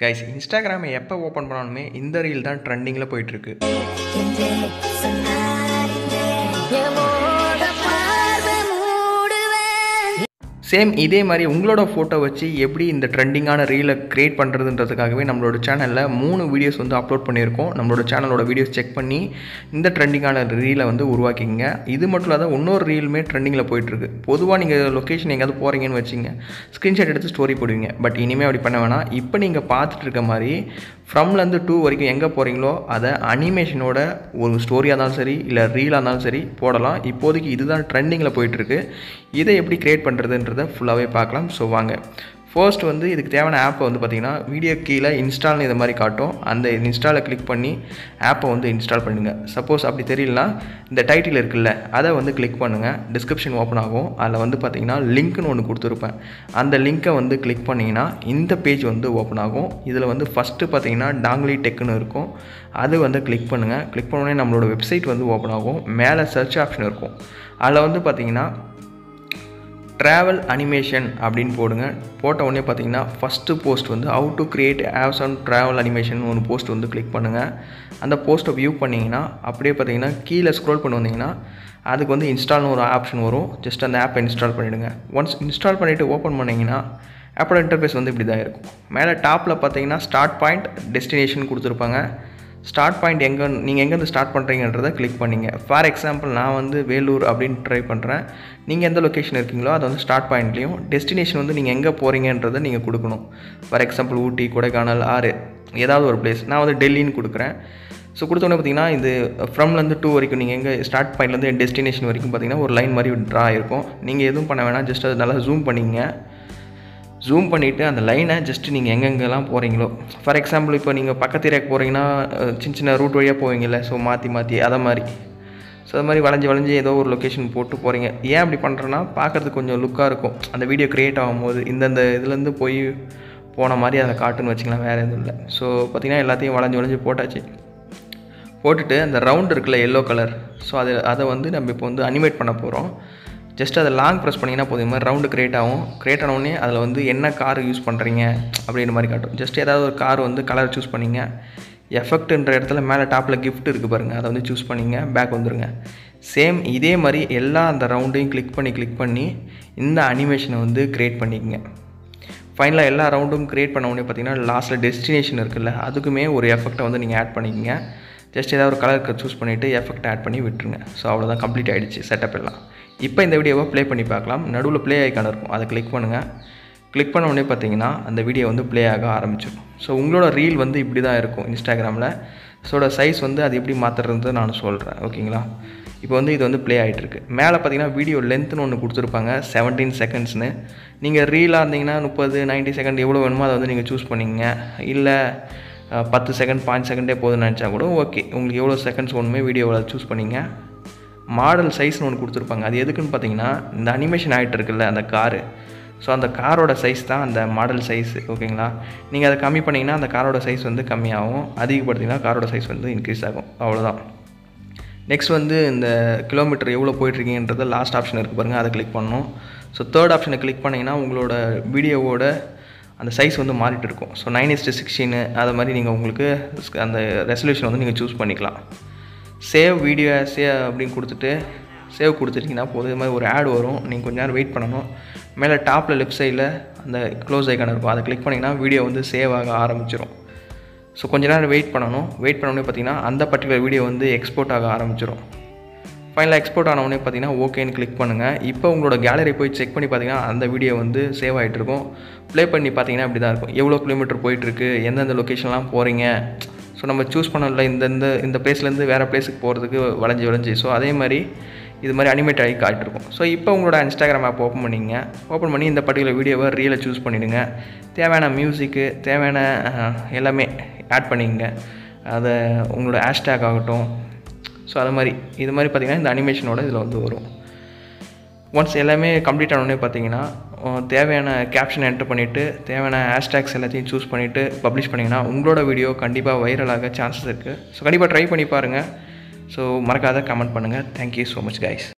Guys இன்ஸ்டாகிராமை எப்போ open பண்ணாலுமே இந்த ரீல் தான் ட்ரெண்டிங்கில் போயிட்டுருக்கு சேம் இதே மாதிரி உங்களோட ஃபோட்டோ வச்சு எப்படி இந்த ட்ரெண்டிங்கான ரீலை க்ரியேட் பண்ணுறதுன்றதுக்காகவே நம்மளோட சேனலில் மூணு வீடியோஸ் வந்து அப்லோட் பண்ணியிருக்கோம். நம்மளோட சேனலோட வீடியோஸ் செக் பண்ணி இந்த ட்ரெண்டிங்கான ரீலை வந்து உருவாக்கிங்க இது மட்டும் இல்லாத இன்னொரு ரீலுமே ட்ரெண்டிங்கில் போயிட்டுருக்கு. பொதுவாக நீங்கள் லொக்கேஷன் எங்கேயாவது போகிறீங்கன்னு வச்சிங்க ஸ்க்ரீன்ஷாட் எடுத்து ஸ்டோரி போடுவீங்க. பட் இனிமேல் அப்படி பண்ண வேணாம். இப்போ நீங்கள் பார்த்துட்டு இருக்க மாதிரி ஃப்ரம்லேருந்து டூ வரைக்கும் எங்கே போகிறீங்களோ அதை அனிமேஷனோட ஒரு ஸ்டோரியாக இருந்தாலும் சரி இல்லை ரீலாக இருந்தாலும் சரி போடலாம். இப்போதைக்கு இதுதான் ட்ரெண்டிங்கில் போயிட்டுருக்கு இதை எப்படி க்ரியேட் பண்ணுறதுன்றதை ஃபுல்லாகவே பார்க்கலாம். ஸோ வாங்க. ஃபர்ஸ்ட் வந்து இதுக்கு தேவையான ஆப்பை வந்து பார்த்திங்கன்னா வீடியோ கீழே இன்ஸ்டால்னு இது மாதிரி காட்டும். அந்த இன்ஸ்டாலை கிளிக் பண்ணி ஆப்பை வந்து இன்ஸ்டால் பண்ணுங்கள் சப்போஸ் அப்படி தெரியலனா இந்த டைட்டில் இருக்குல்ல அதை வந்து கிளிக் பண்ணுங்கள் டிஸ்கிரிப்ஷன் ஓப்பன் ஆகும். அதில் வந்து பார்த்திங்கன்னா லிங்க்னு ஒன்று கொடுத்துருப்பேன். அந்த லிங்க்கை வந்து கிளிக் பண்ணிங்கன்னா இந்த பேஜ் வந்து ஓப்பன் ஆகும். இதில் வந்து ஃபஸ்ட்டு பார்த்தீங்கன்னா டாங்லி டெக்குன்னு இருக்கும். அது வந்து கிளிக் பண்ணுங்கள் கிளிக் பண்ணோடனே நம்மளோட வெப்சைட் வந்து ஓப்பன் ஆகும். மேலே சர்ச் ஆப்ஷன் இருக்கும். அதில் வந்து பார்த்திங்கன்னா ட்ராவல் அனிமேஷன் அப்படின்னு போடுங்க. போட்ட உடனே பார்த்தீங்கன்னா ஃபஸ்ட்டு போஸ்ட் வந்து how to create apps on travel animation ஒரு போஸ்ட் வந்து கிளிக் பண்ணுங்கள் அந்த போஸ்ட்டை வியூ பண்ணிங்கன்னா அப்படியே பார்த்தீங்கன்னா கீழே ஸ்க்ரோல் பண்ணி வந்தீங்கன்னா அதுக்கு வந்து இன்ஸ்டால்னு ஒரு ஆப்ஷன் வரும். ஜஸ்ட் அந்த ஆப்பை இன்ஸ்டால் பண்ணிவிடுங்க ஒன்ஸ் இன்ஸ்டால் பண்ணிவிட்டு ஓப்பன் பண்ணிங்கன்னா ஆப்போட இன்டர்ஃபேஸ் வந்து இப்படி தான் இருக்கும். மேலே டாப்பில் பார்த்தீங்கன்னா ஸ்டார்ட் பாயிண்ட் டெஸ்டினேஷன் கொடுத்துருப்பாங்க. ஸ்டார்ட் பாயிண்ட் எங்கே நீங்கள் எங்கேருந்து ஸ்டார்ட் பண்ணுறீங்கன்றதை கிளிக் பண்ணிங்க. ஃபார் எக்ஸாம்பிள் நான் வந்து வேலூர் அப்படின்னு ட்ரை பண்ணுறேன் நீங்கள் எந்த லொக்கேஷன் இருக்கீங்களோ அதை வந்து ஸ்டார்ட் பாயிண்ட்லேயும் டெஸ்டினேஷன் வந்து நீங்கள் எங்கே போகிறீங்கன்றதை நீங்கள் கொடுக்கணும். ஃபார் எக்ஸாம்பிள் ஊட்டி கொடைக்கானல் ஆறு ஏதாவது ஒரு பிளேஸ் நான் வந்து டெல்லின்னு கொடுக்குறேன். ஸோ கொடுத்தோன்னே பார்த்தீங்கன்னா இது ஃப்ரம்லேருந்து டூ வரைக்கும் நீங்கள் எங்கே ஸ்டார்ட் பாயிண்ட்லேருந்து டெஸ்டினேஷன் வரைக்கும் பார்த்தீங்கன்னா ஒரு லைன் மாதிரி ட்ரா இருக்கும் நீங்கள் எதுவும் பண்ண வேணாம் ஜஸ்ட் அது நல்லா ஜூம் பண்ணிங்க ஜூம் பண்ணிவிட்டு அந்த லைனை ஜஸ்ட்டு நீங்கள் எங்கெங்கெல்லாம் போகிறீங்களோ ஃபார் எக்ஸாம்பிள் இப்போ நீங்கள் பக்கத்து ஏரியாவுக்கு போகிறீங்கன்னா சின்ன சின்ன ரூட் வழியாக போவீங்கல்ல ஸோ மாற்றி மாற்றி அதை மாதிரி. ஸோ அது மாதிரி வளைஞ்சு வளைஞ்சு ஏதோ ஒரு லொக்கேஷன் போட்டு போகிறீங்க ஏன் அப்படி பண்ணுறேன்னா பார்க்குறதுக்கு கொஞ்சம் லுக்காக இருக்கும். அந்த வீடியோ க்ரியேட் ஆகும்போது இந்தந்த இதுலேருந்து போய் போன மாதிரி அதை காட்டுன்னு வச்சுக்கலாம் வேறு எதுவும் இல்லை. ஸோ பார்த்திங்கன்னா எல்லாத்தையும் வளைஞ்சு வளைஞ்சு போட்டாச்சு. போட்டுட்டு அந்த ரவுண்ட் இருக்குல்ல எல்லோ கலர் ஸோ அது அதை வந்து நம்ம இப்போ வந்து அனிமேட் பண்ண போகிறோம் ஜஸ்ட் அதை லாங் ப்ரெஸ் பண்ணிங்கன்னா போதும். மாதிரி ரவுண்டு க்ரியேட் ஆகும். க்ரியேட் ஆனவுடனே அதில் வந்து என்ன கார் யூஸ் பண்ணுறீங்க அப்படின்ற மாதிரி காட்டும். ஜஸ்ட் ஏதாவது ஒரு கார் வந்து கலர் சூஸ் பண்ணிங்க. எஃபெக்ட்ன்ற இடத்துல மேலே டாப்பில் கிஃப்ட் இருக்குது பாருங்கள் அதை வந்து சூஸ் பண்ணிங்க. பேக் வந்துடுங்க சேம் இதே மாதிரி எல்லா அந்த ரவுண்டையும் கிளிக் பண்ணி கிளிக் பண்ணி இந்த அனிமேஷனை வந்து க்ரியேட் பண்ணிக்கங்க. ஃபைனலாக எல்லா ரவுண்டும் க்ரியேட் பண்ண உடனே பார்த்தீங்கன்னா லாஸ்ட்டில் டெஸ்டினேஷன் இருக்குல்ல அதுக்குமே ஒரு எஃபெக்ட்டை வந்து நீங்கள் ஆட் பண்ணிக்கங்க. ஜஸ்ட் ஏதாவது ஒரு கலருக்கு சூஸ் பண்ணிவிட்டு எஃபெக்ட் ஆட் பண்ணி விட்டுருங்க. ஸோ அவ்வளோதான் கம்ப்ளீட் ஆகிடுச்சு செட்டப் எல்லாம். இப்போ இந்த வீடியோவை ப்ளே பண்ணி பார்க்கலாம். நடுவில் ப்ளே ஐக்கான் இருக்கும். அதை கிளிக் பண்ணுங்கள் கிளிக் பண்ண உடனே பார்த்தீங்கன்னா அந்த வீடியோ வந்து ப்ளே ஆக ஆரம்பிச்சிடும். ஸோ உங்களோட ரீல் வந்து இப்படி தான் இருக்கும் இன்ஸ்டாகிராமில் ஸோட சைஸ் வந்து அது எப்படி மாற்றுறது நான் சொல்கிறேன் ஓகேங்களா இப்போ வந்து இது வந்து ப்ளே ஆகிட்டுருக்கு மேலே பார்த்தீங்கன்னா வீடியோ லென்த்துன்னு ஒன்று கொடுத்துருப்பாங்க. செவன்டீன் செகண்ட்ஸ்னு நீங்கள் ரீலாக இருந்தீங்கன்னா முப்பது 90 செகண்ட் எவ்வளோ வேணுமோ அதை வந்து நீங்கள் சூஸ் பண்ணிங்க இல்லை பத்து செகண்ட் பாஞ்சு செகண்டே போதும்னு நினச்சா கூட ஓகே உங்களுக்கு எவ்வளோ செகண்ட்ஸ் ஒன்றுமே வீடியோவில் சூஸ் பண்ணிங்க மாடல் சைஸ்னு ஒன்று கொடுத்துருப்பாங்க. அது எதுக்குன்னு பார்த்தீங்கன்னா இந்த அனிமேஷன் ஆகிட்டு இருக்குல்ல அந்த காரு ஸோ அந்த காரோட சைஸ் தான் அந்த மாடல் சைஸ் ஓகேங்களா நீங்கள் அதை கம்மி பண்ணிங்கன்னா அந்த காரோட சைஸ் வந்து கம்மியாகும். அதிகப்படுத்திங்கன்னா காரோட சைஸ் வந்து இன்க்ரீஸ் ஆகும். அவ்வளோதான் நெக்ஸ்ட் வந்து இந்த கிலோமீட்டர் எவ்வளோ போயிட்டுருக்கீங்கன்றத லாஸ்ட் ஆப்ஷன் இருக்குது பாருங்கள் அதை கிளிக் பண்ணணும். ஸோ தேர்ட் ஆப்ஷனை கிளிக் பண்ணிங்கன்னா உங்களோட வீடியோவோட அந்த சைஸ் வந்து மாறிட்டு இருக்கும். ஸோ நைன் இஸ்ட்டு சிக்ஸ்டீனு அதை மாதிரி நீங்கள் உங்களுக்கு அந்த ரெசல்யூஷன் வந்து நீங்கள் சூஸ் பண்ணிக்கலாம். சேவ் வீடியோ சேவ் அப்படின்னு கொடுத்துட்டு சேவ் கொடுத்துட்டிங்கன்னா போதும். இது மாதிரி ஒரு ஆட் வரும். நீங்கள் கொஞ்ச நேரம் வெயிட் பண்ணணும். மேலே டாப்பில் லெஃப்ட் சைடில் அந்த க்ளோஸ் ஐக்கான் இருக்கும். அதை கிளிக் பண்ணிங்கன்னா வீடியோ வந்து சேவ் ஆக ஆரம்பிச்சிடும் ஸோ கொஞ்ச நேரம் வெயிட் பண்ணணும். வெயிட் பண்ண உடனே பார்த்தீங்கன்னா அந்த பர்டிகுலர் வீடியோ வந்து எக்ஸ்போர்ட் ஆக ஆரம்பிச்சிடும் ஃபைனலாக எக்ஸ்போர்ட் ஆனவுடனே பார்த்தீங்கன்னா ஓகேன்னு கிளிக் பண்ணுங்கள் இப்போ உங்களோட கேலரி போய் செக் பண்ணி பார்த்தீங்கன்னா அந்த வீடியோ வந்து சேவ் ஆகிட்டு இருக்கும். ப்ளே பண்ணி பார்த்தீங்கன்னா இப்படி தான் இருக்கும் எவ்வளோ கிலோமீட்டர் போயிட்டுருக்கு எந்தெந்த லொக்கேஷன்லாம் போகிறீங்க ஸோ நம்ம சூஸ் பண்ணல இந்த இந்த இந்த பிளேஸ்லேருந்து வேறு பிளேஸுக்கு போகிறதுக்கு வளைஞ்சி வளைஞ்சி. ஸோ அதே மாதிரி இது மாதிரி அனிமேட் ஆகி காட்டிருக்கும். ஸோ இப்போ உங்களோட இன்ஸ்டாகிராம் ஆப் ஓப்பன் பண்ணிங்க. ஓப்பன் பண்ணி இந்த பர்டிகுலர் வீடியோவை ரீலை சூஸ் பண்ணிவிடுங்க தேவையான மியூசிக்கு தேவையான எல்லாமே ஆட் பண்ணிங்க. அதை உங்களோட ஹேஷ்டேக் ஆகட்டும். ஸோ அது மாதிரி இது மாதிரி பார்த்தீங்கன்னா இந்த அனிமேஷனோட இதில் வந்து வரும். ஒன்ஸ் எல்லாமே கம்ப்ளீட் ஆனோடனே பார்த்தீங்கன்னா தேவையான கேப்ஷன் என்டர் பண்ணிவிட்டு தேவையான ஹேஷ்டேக்ஸ் எல்லாத்தையும் சூஸ் பண்ணிவிட்டு பப்ளிஷ் பண்ணிங்கன்னா உங்களோட வீடியோ கண்டிப்பாக வைரலாக சான்சஸ் இருக்குது ஸோ கண்டிப்பாக ட்ரை பண்ணி பாருங்கள் ஸோ மறக்காத கமெண்ட் பண்ணுங்கள் தேங்க்யூ ஸோ மச் கைஸ்